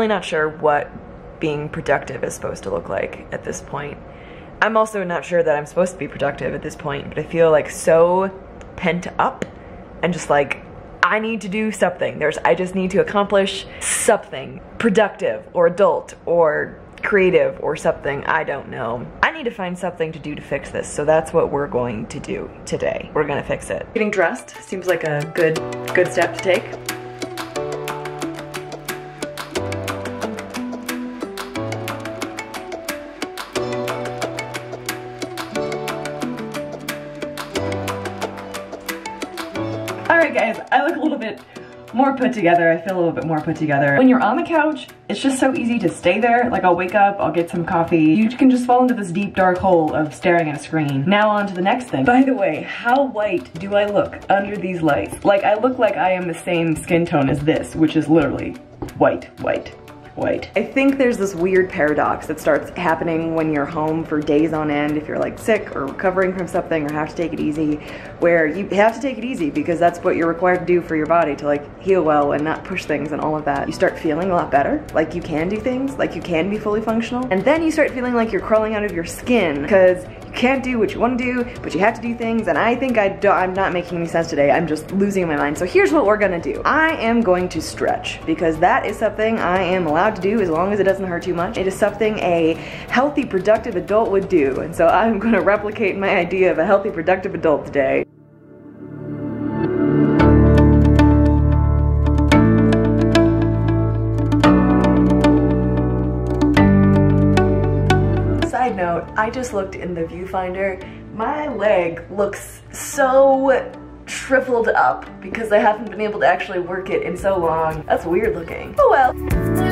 Really not sure what being productive is supposed to look like at this point. I'm also not sure that I'm supposed to be productive at this point, but I feel like so pent up and just like I need to do something. There's I just need to accomplish something productive or adult or creative or something, I don't know. I need to find something to do to fix this, so that's what we're going to do today. We're gonna fix it. Getting dressed seems like a good good step to take. Alright guys, I look a little bit more put together. I feel a little bit more put together. When you're on the couch, it's just so easy to stay there. Like I'll wake up, I'll get some coffee. You can just fall into this deep dark hole of staring at a screen. Now on to the next thing. By the way, how white do I look under these lights? Like I look like I am the same skin tone as this, which is literally white, white I think there's this weird paradox that starts happening when you're home for days on end, if you're like sick or recovering from something or have to take it easy, where you have to take it easy because that's what you're required to do for your body to like heal well and not push things and all of that. You start feeling a lot better, like you can do things, like you can be fully functional, and then you start feeling like you're crawling out of your skin because you can't do what you want to do, but you have to do things, and I think I do, I'm not making any sense today. I'm just losing my mind. So here's what we're gonna do. I am going to stretch because that is something I am allowed to do as long as it doesn't hurt too much. It is something a healthy, productive adult would do, and so I'm gonna replicate my idea of a healthy, productive adult today. I just looked in the viewfinder. My leg looks so shriveled up because I haven't been able to actually work it in so long. That's weird looking. Oh well.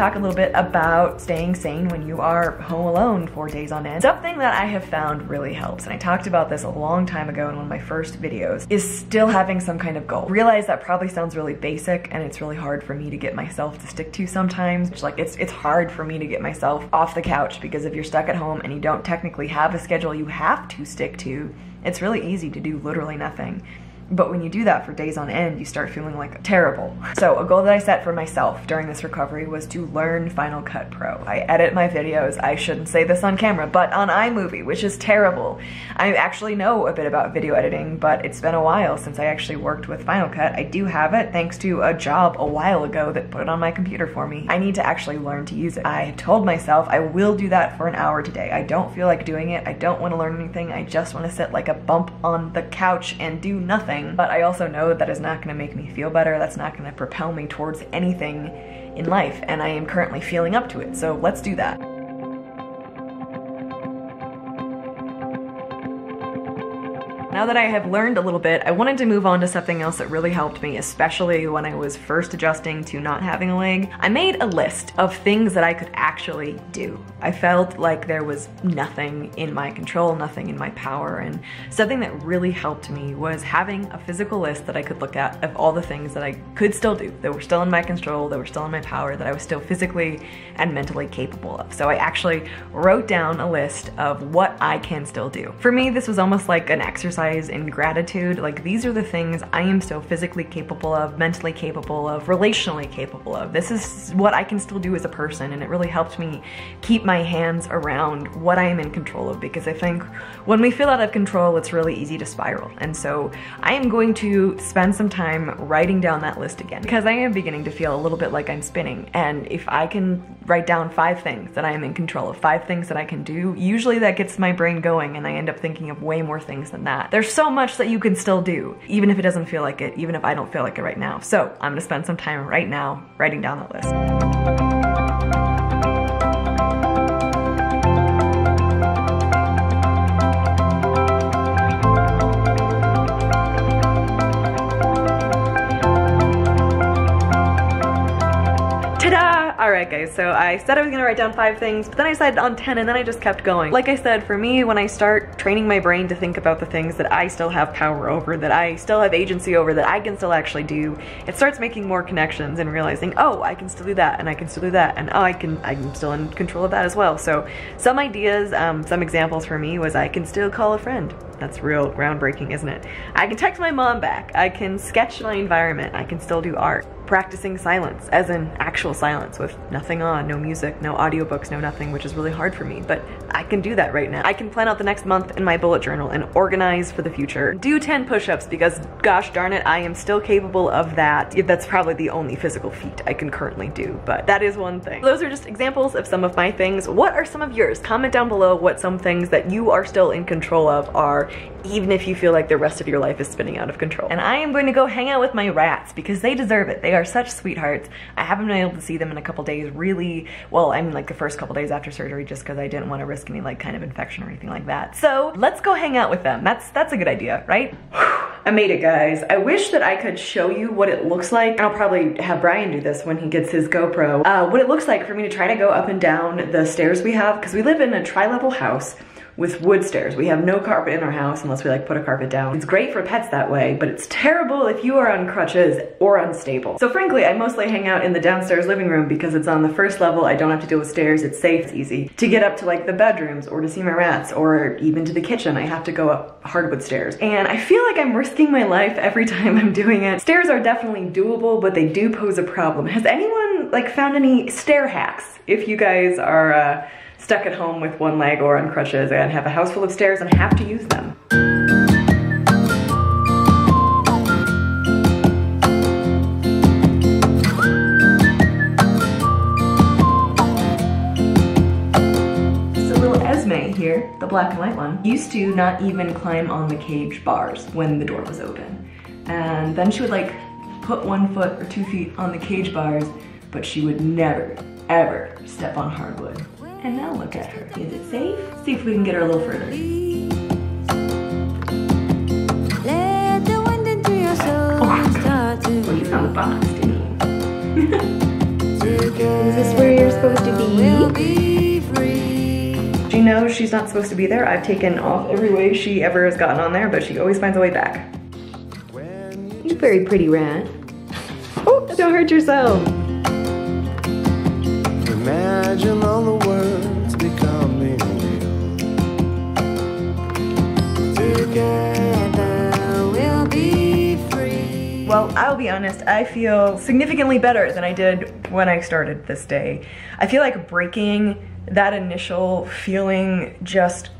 Talk a little bit about staying sane when you are home alone for days on end. Something that I have found really helps, and I talked about this a long time ago in one of my first videos, is still having some kind of goal. Realize that probably sounds really basic and it's really hard for me to get myself to stick to sometimes. It's like it's it's hard for me to get myself off the couch because if you're stuck at home and you don't technically have a schedule you have to stick to, it's really easy to do literally nothing. But when you do that for days on end, you start feeling like terrible. So a goal that I set for myself during this recovery was to learn Final Cut Pro. I edit my videos, I shouldn't say this on camera, but on iMovie, which is terrible. I actually know a bit about video editing, but it's been a while since I actually worked with Final Cut. I do have it thanks to a job a while ago that put it on my computer for me. I need to actually learn to use it. I told myself I will do that for an hour today. I don't feel like doing it. I don't want to learn anything. I just want to sit like a bump on the couch and do nothing Mm-hmm. but I also know that is not gonna make me feel better. That's not gonna propel me towards anything in life, and I am currently feeling up to it. So let's do that. Now that I have learned a little bit, I wanted to move on to something else that really helped me, especially when I was first adjusting to not having a leg. I made a list of things that I could actually do. I felt like there was nothing in my control, nothing in my power, and something that really helped me was having a physical list that I could look at of all the things that I could still do, that were still in my control, that were still in my power, that I was still physically and mentally capable of. So I actually wrote down a list of what I can still do. For me, this was almost like an exercise exercise and gratitude. Like these are the things I am so physically capable of, mentally capable of, relationally capable of. This is what I can still do as a person and it really helped me keep my hands around what I am in control of because I think when we feel out of control, it's really easy to spiral. And so I am going to spend some time writing down that list again because I am beginning to feel a little bit like I'm spinning. And if I can write down five things that I am in control of, five things that I can do, usually that gets my brain going and I end up thinking of way more things than that. There's so much that you can still do, even if it doesn't feel like it, even if I don't feel like it right now. So I'm gonna spend some time right now writing down that list. All right, guys. So I said I was gonna write down five things, but then I decided on 10 and then I just kept going. Like I said, for me, when I start training my brain to think about the things that I still have power over, that I still have agency over, that I can still actually do, it starts making more connections and realizing, oh, I can still do that and I can still do that and oh, I can, I'm still in control of that as well. So some ideas, um, some examples for me was I can still call a friend. That's real groundbreaking, isn't it? I can text my mom back. I can sketch my environment. I can still do art practicing silence, as in actual silence with nothing on, no music, no audiobooks, no nothing, which is really hard for me, but I can do that right now. I can plan out the next month in my bullet journal and organize for the future. Do 10 push-ups because gosh darn it, I am still capable of that. That's probably the only physical feat I can currently do, but that is one thing. Those are just examples of some of my things. What are some of yours? Comment down below what some things that you are still in control of are, even if you feel like the rest of your life is spinning out of control. And I am going to go hang out with my rats because they deserve it. They are such sweethearts. I haven't been able to see them in a couple days really, well, I mean like the first couple days after surgery just because I didn't want to risk any like kind of infection or anything like that. So let's go hang out with them. That's, that's a good idea, right? I made it guys. I wish that I could show you what it looks like. I'll probably have Brian do this when he gets his GoPro. Uh, what it looks like for me to try to go up and down the stairs we have because we live in a tri-level house with wood stairs. We have no carpet in our house unless we like put a carpet down. It's great for pets that way, but it's terrible if you are on crutches or unstable. So frankly, I mostly hang out in the downstairs living room because it's on the first level. I don't have to deal with stairs. It's safe, it's easy. To get up to like the bedrooms or to see my rats or even to the kitchen, I have to go up hardwood stairs. And I feel like I'm risking my life every time I'm doing it. Stairs are definitely doable, but they do pose a problem. Has anyone like found any stair hacks? If you guys are uh, stuck at home with one leg or on crutches and have a house full of stairs and have to use them. So little Esme here, the black and white one, used to not even climb on the cage bars when the door was open. And then she would like put one foot or two feet on the cage bars, but she would never, ever step on hardwood. And now look at her. Is it safe? See if we can get her a little further. Oh, well, you found the box, didn't you? Is this where you're supposed to be? She knows she's not supposed to be there. I've taken off every way she ever has gotten on there, but she always finds a way back. You're very pretty rat. Oh, don't hurt yourself. Imagine all the words becoming real. Together we'll be free. Well, I'll be honest, I feel significantly better than I did when I started this day. I feel like breaking that initial feeling just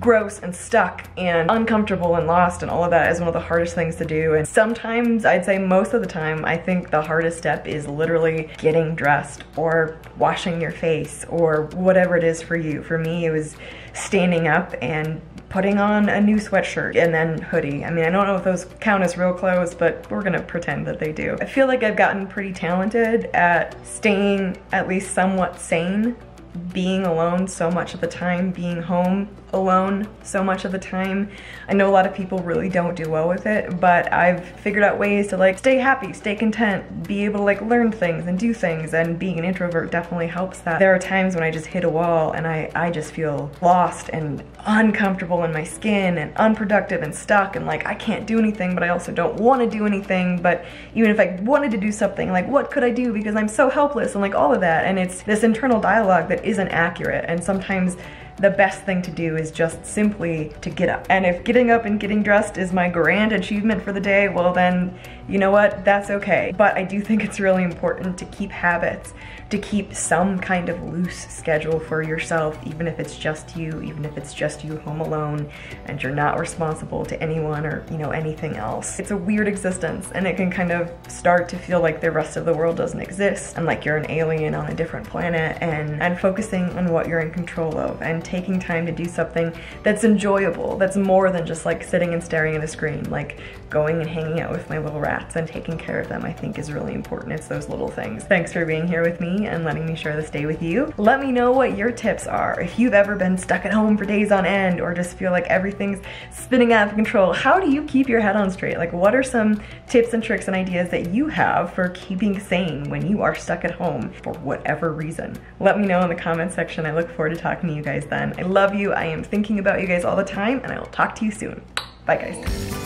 gross and stuck and uncomfortable and lost and all of that is one of the hardest things to do. And sometimes, I'd say most of the time, I think the hardest step is literally getting dressed or washing your face or whatever it is for you. For me, it was standing up and putting on a new sweatshirt and then hoodie. I mean, I don't know if those count as real clothes, but we're gonna pretend that they do. I feel like I've gotten pretty talented at staying at least somewhat sane being alone so much of the time, being home alone so much of the time. I know a lot of people really don't do well with it, but I've figured out ways to like stay happy, stay content, be able to like learn things and do things and being an introvert definitely helps that. There are times when I just hit a wall and I, I just feel lost and uncomfortable in my skin and unproductive and stuck and like I can't do anything but I also don't want to do anything but even if I wanted to do something like what could I do because I'm so helpless and like all of that and it's this internal dialogue that isn't accurate and sometimes the best thing to do is just simply to get up. And if getting up and getting dressed is my grand achievement for the day, well then, you know what, that's okay. But I do think it's really important to keep habits, to keep some kind of loose schedule for yourself, even if it's just you, even if it's just you home alone and you're not responsible to anyone or, you know, anything else. It's a weird existence and it can kind of start to feel like the rest of the world doesn't exist and like you're an alien on a different planet and, and focusing on what you're in control of and taking time to do something that's enjoyable, that's more than just like sitting and staring at a screen, like going and hanging out with my little rats and taking care of them I think is really important. It's those little things. Thanks for being here with me and letting me share this day with you. Let me know what your tips are. If you've ever been stuck at home for days on end or just feel like everything's spinning out of control, how do you keep your head on straight? Like what are some tips and tricks and ideas that you have for keeping sane when you are stuck at home for whatever reason? Let me know in the comments section. I look forward to talking to you guys then. I love you. I am thinking about you guys all the time and I will talk to you soon. Bye guys.